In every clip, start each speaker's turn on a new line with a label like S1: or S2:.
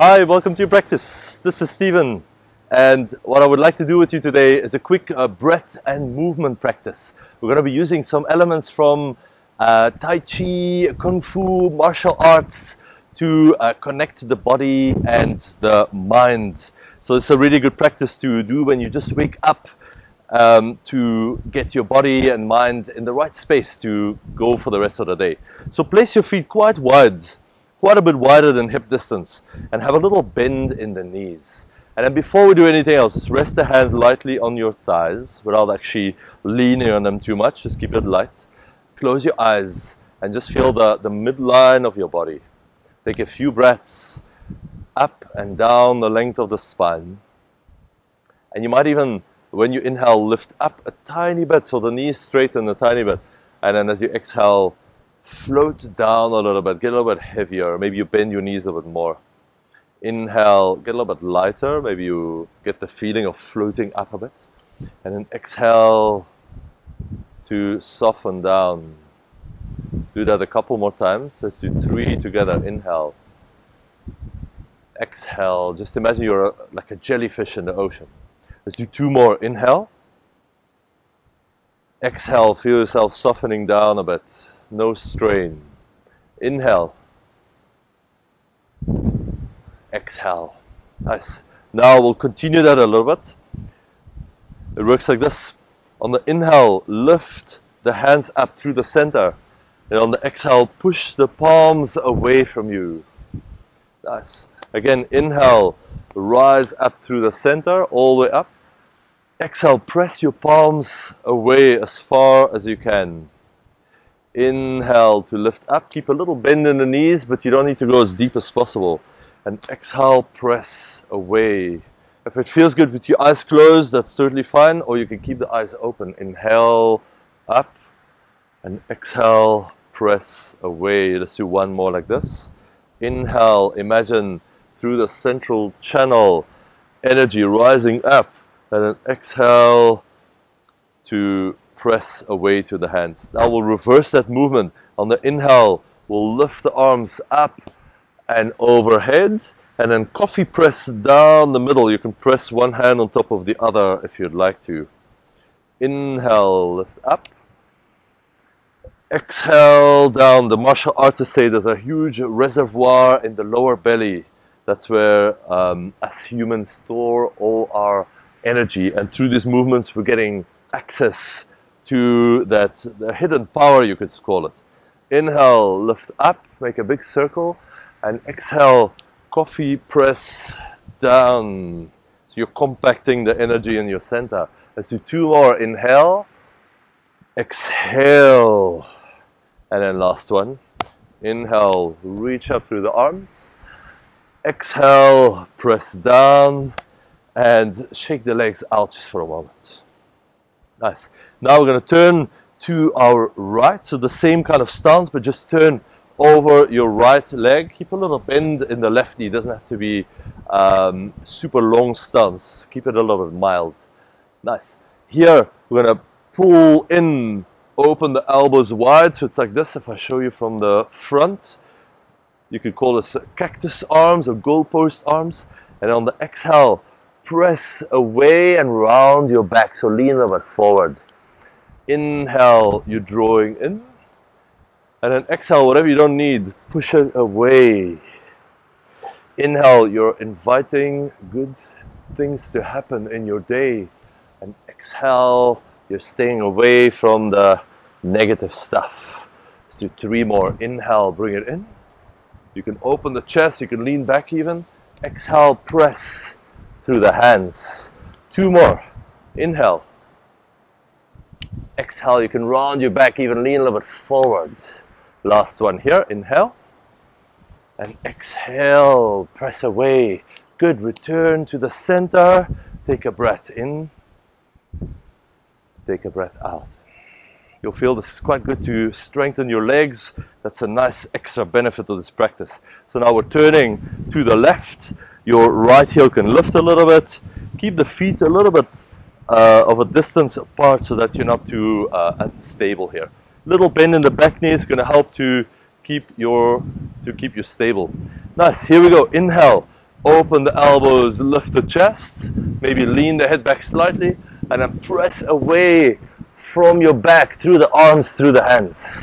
S1: Hi, welcome to your practice. This is Steven, and what I would like to do with you today is a quick uh, breath and movement practice. We're going to be using some elements from uh, Tai Chi, Kung Fu, martial arts to uh, connect the body and the mind. So it's a really good practice to do when you just wake up um, to get your body and mind in the right space to go for the rest of the day. So place your feet quite wide quite a bit wider than hip distance and have a little bend in the knees. And then before we do anything else, just rest the hand lightly on your thighs without actually leaning on them too much. Just keep it light. Close your eyes and just feel the, the midline of your body. Take a few breaths up and down the length of the spine. And you might even, when you inhale, lift up a tiny bit so the knees straighten a tiny bit. And then as you exhale, float down a little bit, get a little bit heavier. Maybe you bend your knees a bit more. Inhale, get a little bit lighter. Maybe you get the feeling of floating up a bit. And then exhale to soften down. Do that a couple more times. Let's do three together. Inhale. Exhale. Just imagine you're uh, like a jellyfish in the ocean. Let's do two more. Inhale. Exhale. Feel yourself softening down a bit no strain. Inhale. Exhale. Nice. Now we'll continue that a little bit. It works like this. On the inhale, lift the hands up through the center. And on the exhale, push the palms away from you. Nice. Again, inhale, rise up through the center, all the way up. Exhale, press your palms away as far as you can. Inhale to lift up. Keep a little bend in the knees, but you don't need to go as deep as possible. And exhale, press away. If it feels good with your eyes closed, that's totally fine. Or you can keep the eyes open. Inhale up and exhale, press away. Let's do one more like this. Inhale, imagine through the central channel, energy rising up. And then exhale to press away to the hands. Now we'll reverse that movement. On the inhale, we'll lift the arms up and overhead, and then coffee press down the middle. You can press one hand on top of the other if you'd like to. Inhale, lift up. Exhale down. The martial artists say there's a huge reservoir in the lower belly. That's where um, us humans store all our energy. And through these movements, we're getting access to that the hidden power, you could call it. Inhale, lift up, make a big circle, and exhale, coffee press down. So you're compacting the energy in your center. Let's do two more. Inhale, exhale, and then last one. Inhale, reach up through the arms. Exhale, press down, and shake the legs out just for a moment. Nice. Now we're going to turn to our right, so the same kind of stance, but just turn over your right leg. Keep a little bend in the left knee. It doesn't have to be um, super long stance. Keep it a little bit mild. Nice. Here, we're going to pull in, open the elbows wide. So it's like this. If I show you from the front, you could call this cactus arms or goalpost arms. And on the exhale, press away and round your back. So lean a bit forward. Inhale, you're drawing in. And then exhale, whatever you don't need, push it away. Inhale, you're inviting good things to happen in your day. And exhale, you're staying away from the negative stuff. Let's do three more. Inhale, bring it in. You can open the chest, you can lean back even. Exhale, press through the hands. Two more. Inhale. Exhale, you can round your back, even lean a little bit forward. Last one here, inhale. And exhale, press away. Good, return to the center. Take a breath in. Take a breath out. You'll feel this is quite good to strengthen your legs. That's a nice extra benefit of this practice. So now we're turning to the left. Your right heel can lift a little bit. Keep the feet a little bit uh, of a distance apart so that you're not too uh, unstable here. Little bend in the back knee is going to help to keep your to keep you stable. Nice. Here we go. Inhale. open the elbows, lift the chest, maybe lean the head back slightly, and then press away from your back through the arms, through the hands.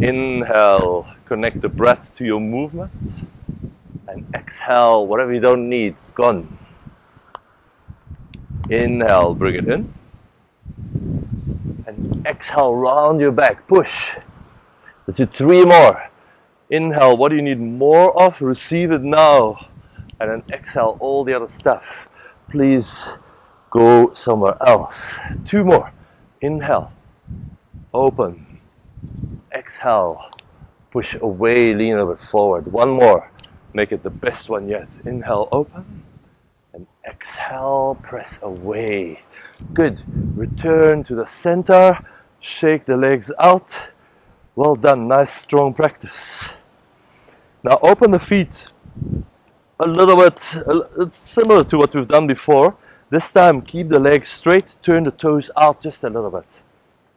S1: Inhale, connect the breath to your movement, and exhale, whatever you don't need, it's gone. Inhale, bring it in. And exhale, round your back, push. Let's do three more. Inhale, what do you need more of? Receive it now. And then exhale all the other stuff. Please go somewhere else. Two more. Inhale, open. Exhale, push away, lean a bit forward. One more. Make it the best one yet. Inhale, open. And exhale, press away. Good. Return to the center. Shake the legs out. Well done. Nice, strong practice. Now open the feet a little bit. It's similar to what we've done before. This time, keep the legs straight. Turn the toes out just a little bit.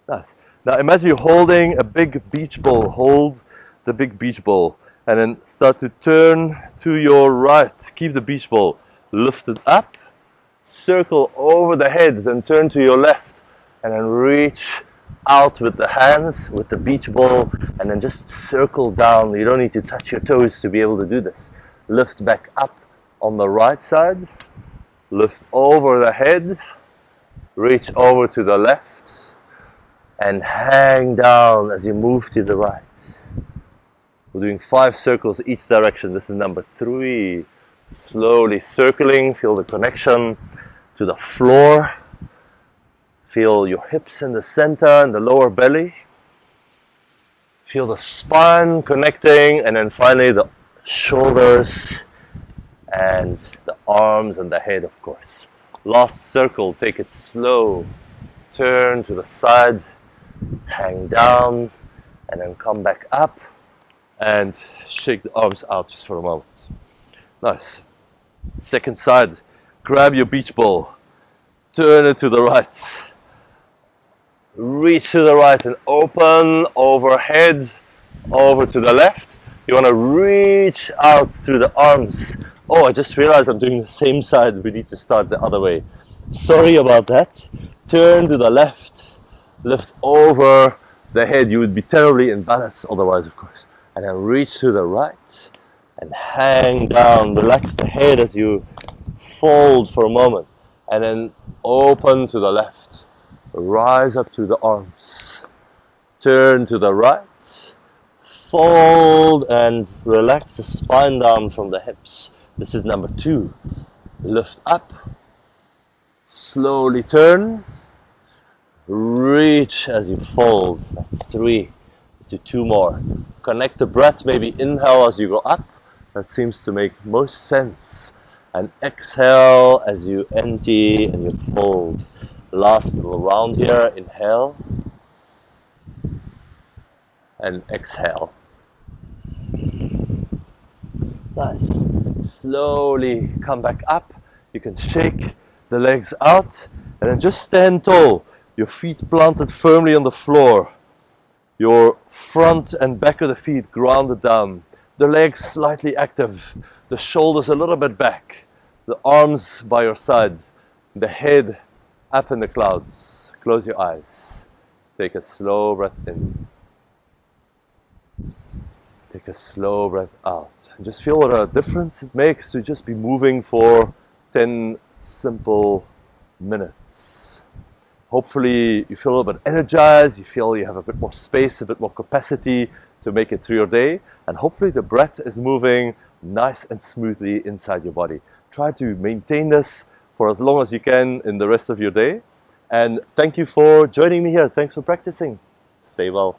S1: Nice. Now imagine you're holding a big beach ball. Hold the big beach ball and then start to turn to your right. Keep the beach ball lifted up. Circle over the head and turn to your left and then reach out with the hands, with the beach ball, and then just circle down. You don't need to touch your toes to be able to do this. Lift back up on the right side, lift over the head, reach over to the left, and hang down as you move to the right. We're doing five circles each direction. This is number three. Slowly circling, feel the connection to the floor Feel your hips in the center and the lower belly. Feel the spine connecting and then finally the shoulders and the arms and the head of course. Last circle, take it slow. Turn to the side, hang down and then come back up and shake the arms out just for a moment. Nice. Second side, grab your beach ball, turn it to the right reach to the right and open overhead over to the left. You want to reach out through the arms. Oh I just realized I'm doing the same side. We need to start the other way. Sorry about that. Turn to the left. Lift over the head. You would be terribly imbalanced otherwise of course and then reach to the right and hang down relax the head as you fold for a moment and then open to the left rise up to the arms, turn to the right, fold and relax the spine down from the hips. This is number two. Lift up, slowly turn, reach as you fold. That's three. Do two more. Connect the breath, maybe inhale as you go up. That seems to make most sense. And exhale as you empty and you fold. Last little round here inhale. And exhale. Nice. Slowly come back up. You can shake the legs out. And then just stand tall. Your feet planted firmly on the floor your front and back of the feet grounded down the legs slightly active the shoulders a little bit back the arms by your side the head up in the clouds. Close your eyes. Take a slow breath in. Take a slow breath out. And just feel what a difference it makes to just be moving for 10 simple minutes. Hopefully, you feel a little bit energized, you feel you have a bit more space, a bit more capacity to make it through your day, and hopefully, the breath is moving nice and smoothly inside your body. Try to maintain this for as long as you can in the rest of your day. And thank you for joining me here. Thanks for practicing. Stay well.